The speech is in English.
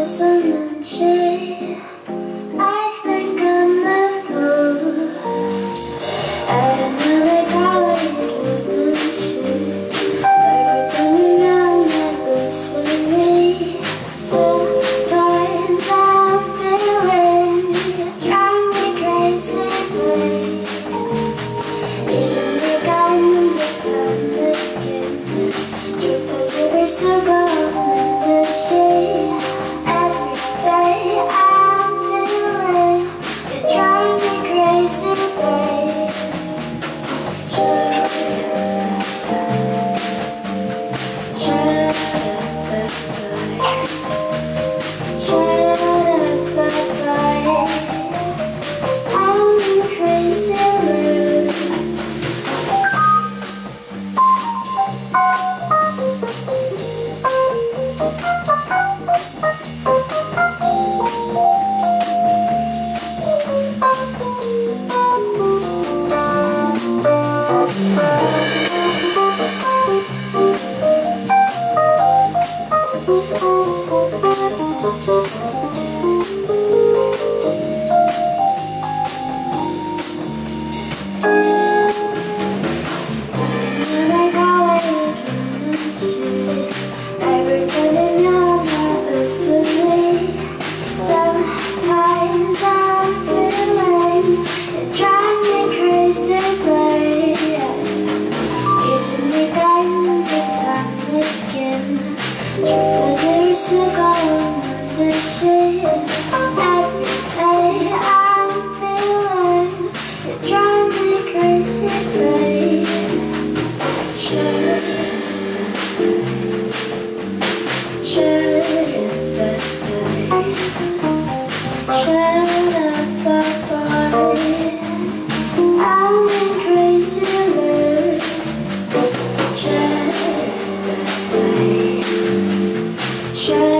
I'm I think I'm a fool. I don't know like how it would true Everything around that looks at me. Sometimes I'm feeling Drive me crazy way Usually I'm in the top again True so good 雪。